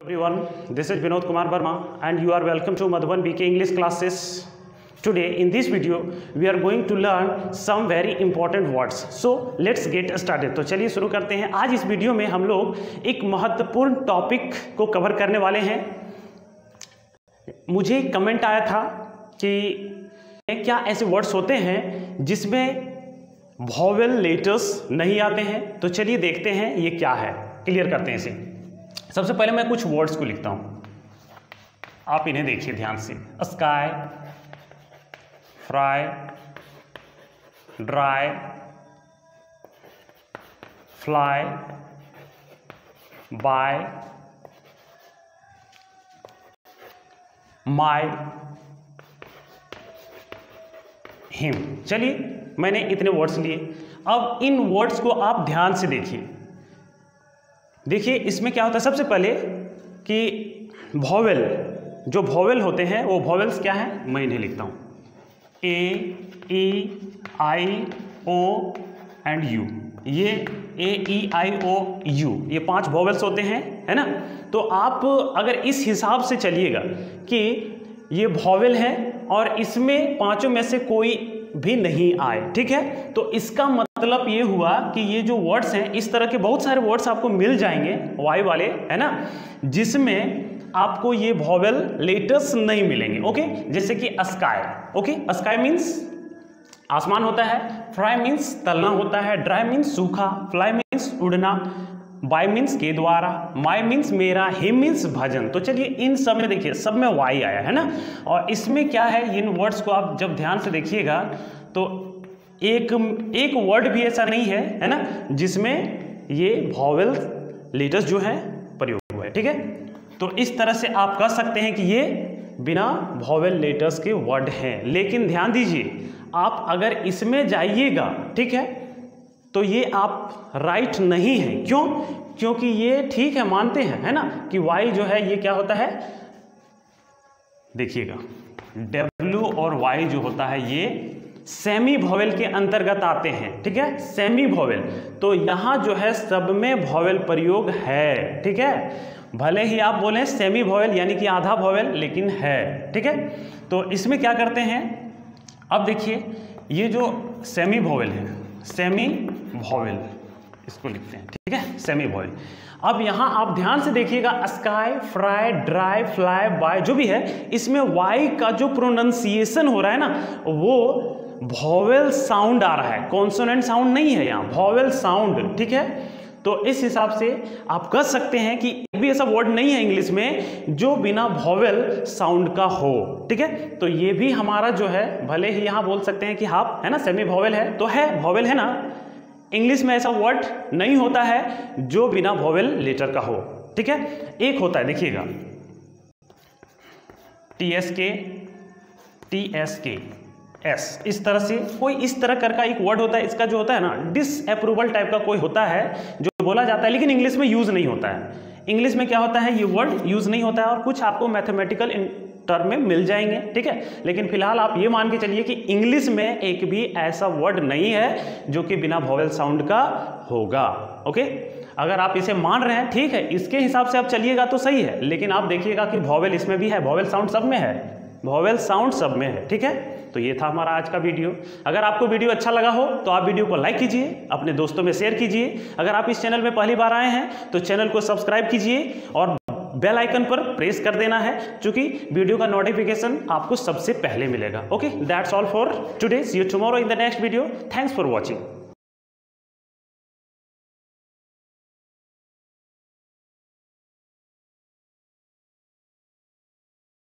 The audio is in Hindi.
everyone this is vinod kumar verma and you are welcome to madhuban bk english classes today in this video we are going to learn some very important words so let's get started तो चलिए शुरू करते हैं आज इस वीडियो में हम लोग एक महत्वपूर्ण टॉपिक को कवर करने वाले हैं मुझे कमेंट आया था कि क्या ऐसे वर्ड्स होते हैं जिसमें वॉवेल लेटर्स नहीं आते हैं तो चलिए देखते हैं ये क्या है क्लियर करते हैं इसे सबसे पहले मैं कुछ वर्ड्स को लिखता हूँ। आप इन्हें देखिए ध्यान से। Sky fry dry fly by my hymn चलिए, मैंने इतने वर्ड्स लिए। अब इन वर्ड्स को आप ध्यान से देखिए। देखिए, इसमें क्या होता है? सबसे पहले कि वॉवेल जो वॉवेल होते हैं, वो वॉवेल्स क्या हैं? मैं इन्हें लिखता हूँ। ए ई आई ओ एंड यू ये ए ई आई ओ यू ये पाँच वॉवेल्स होते हैं, है ना? तो आप अगर इस हिसाब से चलिएगा कि ये वॉवेल है और इसमें पाँचों में से कोई भी नहीं आए, ठीक है? तो इसका मतलब ये हुआ कि ये जो वर्ड्स हैं, इस तरह के बहुत सारे वर्ड्स आपको मिल जाएँगे वाई वाले, है ना? जिसमें आपको ये वॉवेल लेटर्स नहीं मिलेंगे ओके जैसे कि स्काई ओके स्काई मीन्स आसमान होता है फ्राई मीन्स तलना होता है ड्राई मीन्स सूखा फ्लाई मीन्स उड़ना बाय मीन्स के द्वारा माई मीन्स मेरा हिम मीन्स भजन। तो चलिए इन सब में देखिए, सब में वाई आया, है ना? और इसमें क्या है? इन वर्ड्स को आप जब ध्यान से देखिएगा तो एक एक वर्ड भी ऐसा नहीं है है ना? जिसमें ये वॉवेल लेटर्स जो है, प्रयोग हुआ है ठीक है? तो इस तरह से आप कह सकते हैं कि ये बिना वॉवेल लेटर्स के वर्ड हैं। लेकिन ध्यान दीजिए, आप अगर इसमें जाइएगा, ठीक है? तो ये आप राइट नहीं है। क्यों? क्योंकि ये ठीक है, मानते हैं, है ना? कि वाई जो है, ये क्या होता है? देखिएगा। डब्ल्यू और वाई जो होता है, ये सेमी भॉवेल के अंतर्गत आते हैं, ठीक है? सेमी भॉवेल तो यहाँ जो है, सब में भॉवेल प्रयोग है, ठीक है? भले ही आप बोलें सेमी भॉवेल यानी कि आधा भॉवेल लेकिन है, ठीक है? तो इसमें क्या करते हैं? अब देखिए, ये जो सेमी भॉवेल है सेमी वॉवेल इसको लिखते हैं, ठीक है? सेमी वॉवेल अब यहाँ आप ध्यान से देखिएगा sky fry dry fly by जो भी है, इसमें वाई का जो प्रोनाउंसिएशन हो रहा है ना, वो वॉवेल साउंड आ रहा है। कॉन्सोनेंट साउंड नहीं है यहाँ वॉवेल साउंड ठीक है? तो इस हिसाब से आप कह सकते हैं कि एक भी ऐसा वर्ड नहीं है इंग्लिश में जो बिना वॉवेल साउंड का हो, ठीक है? तो ये भी हमारा जो है, भले ही यहाँ बोल सकते हैं कि हाफ़ है ना सेमी वॉवेल है तो है वॉवेल है ना? इंग्लिश में ऐसा वर्ड नहीं होता है जो बिना वॉवेल लेटर का हो, ठीक है? एक होता है, देखिएगा। T S K T S K S इस तरह से कोई इस तरह कर का एक वर्ड होता है, इसका जो होता है ना डिसअप्रूवल टाइप का कोई होता है, जो बोला जाता है, लेकिन इंग्लिश में यूज़ नहीं होता है। इंग्लिश में क्या होता है? ये वर्ड यूज़ नहीं होता है और कुछ आपको मैथमेटिकल टर्म में मिल जाएँगे, ठीक है? लेकिन फ़िलहाल आप ये मान के चलिए कि इंग्लिश में एक भी ऐसा वर्ड नहीं है जो कि बिना वॉवेल साउंड का होगा ओके अगर आप इसे मान रहे हैं, ठीक है, इसके हिसाब से आप चलिएगा तो सही है, लेकिन आप देखिएगा कि वॉवेल इसमें भी है वॉवेल साउंड सब में है। वॉवेल साउंड सब में है, ठीक है? तो ये था हमारा आज का वीडियो अगर आपको वीडियो अच्छा लगा हो तो आप वीडियो को लाइक कीजिए, अपने दोस्तों में शेयर कीजिए। अगर आप इस चैनल में पहली बार आए हैं तो चैनल को सब्सक्राइब कीजिए और बेल आइकन पर प्रेस कर देना है, क्योंकि वीडियो का नोटिफिकेशन आपको सबसे पहले मिलेगा। Okay that's all for today see you tomorrow in the next video thanks for watching